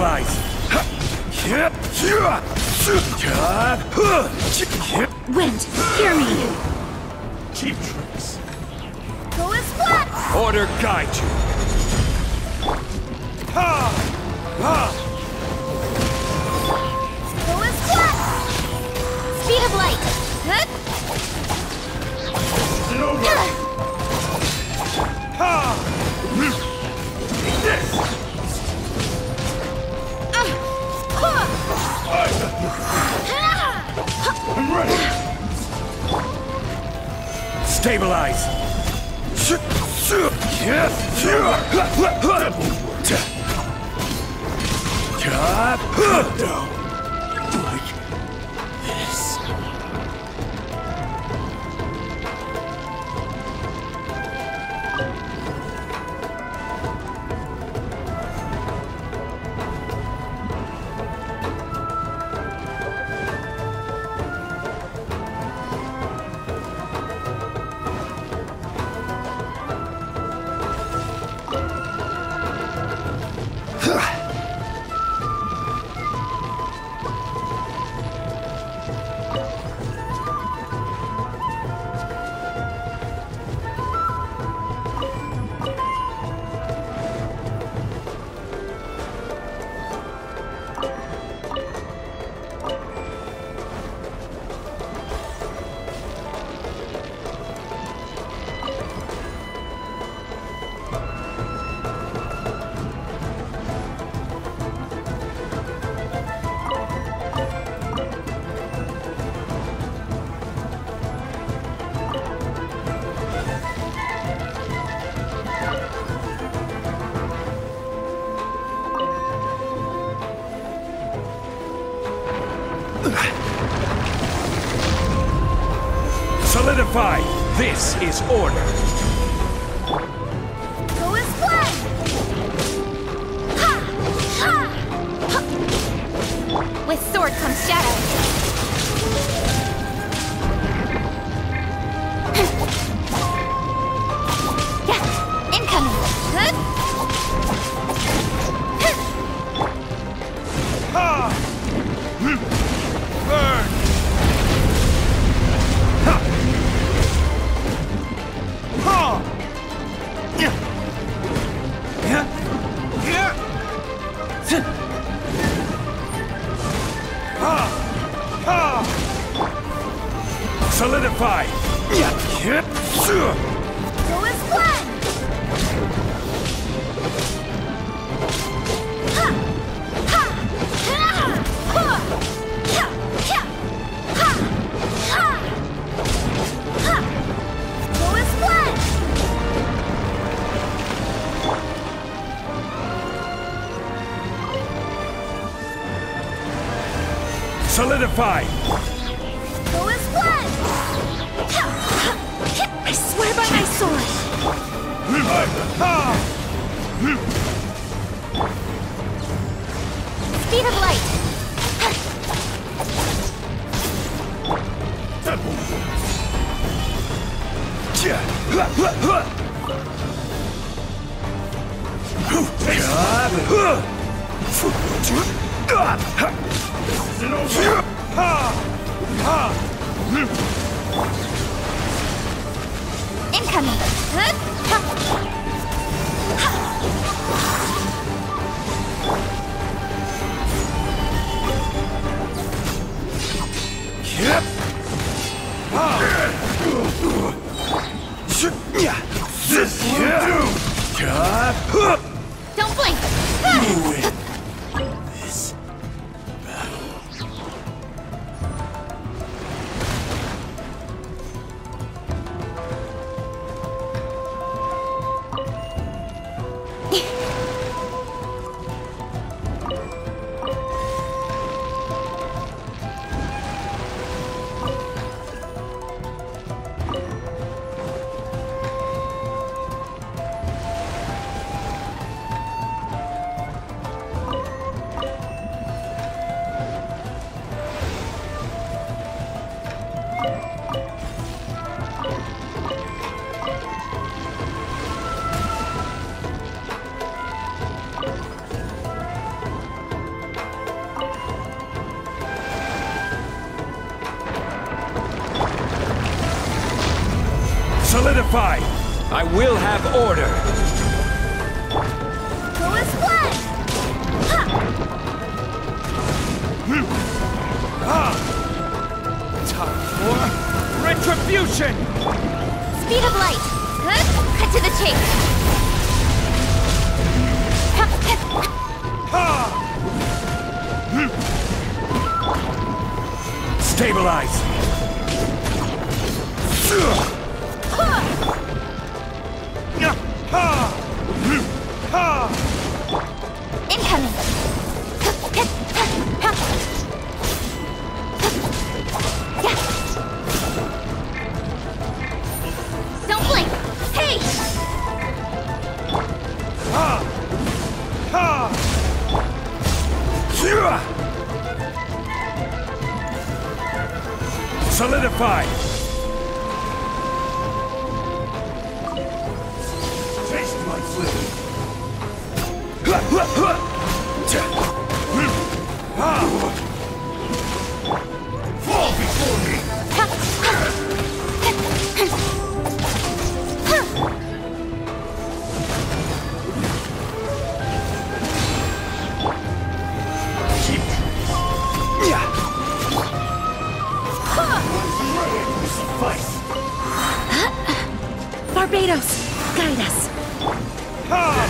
Stabilize! Wind, hear me! Cheap tricks. Go as flat! Order guide you. Ha! Ha! Go as flat! Speed of light! Huh? stabilize. Double Solidify! This is order! Go as! Ha! With sword comes shadow. So! Solidify! Incoming! Solidify! I will have order. Go and split! Time for retribution! Speed of light! Good. Cut to the chase! Stabilize! Yeah. Solidify! Taste my flavor! Suffice! Ah, ah. Barbatos, guide us.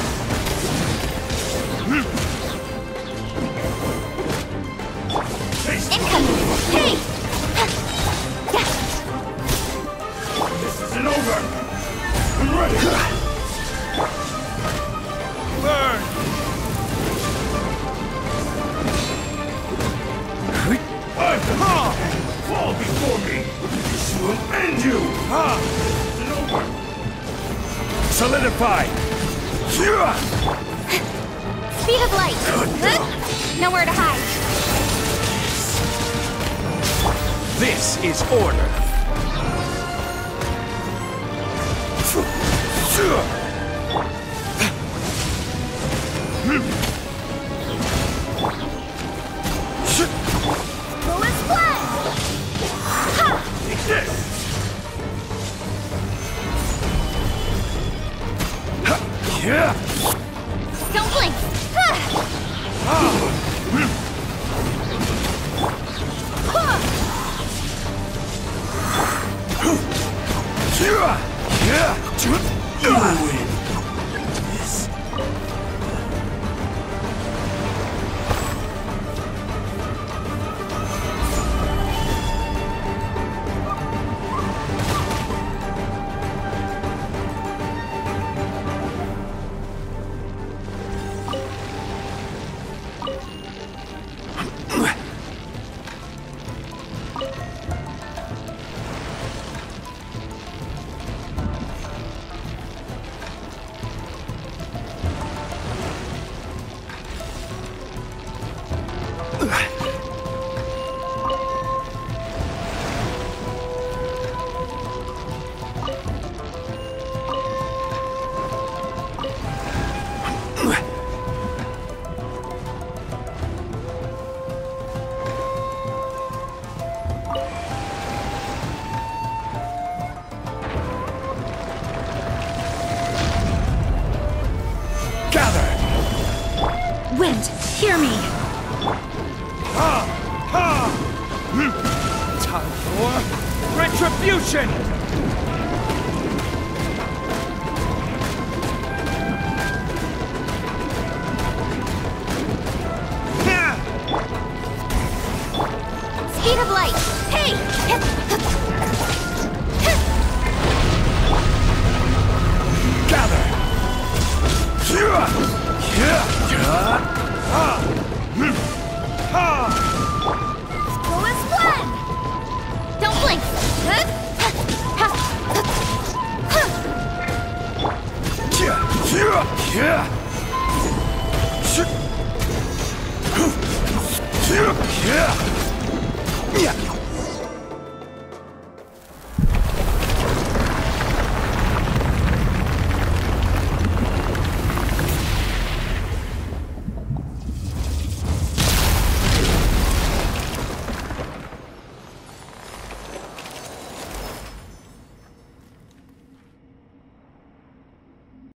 Nowhere to hide! This is order. Go and! Take this! Yeah! You win! Wind, hear me. Time for retribution! Speed of light!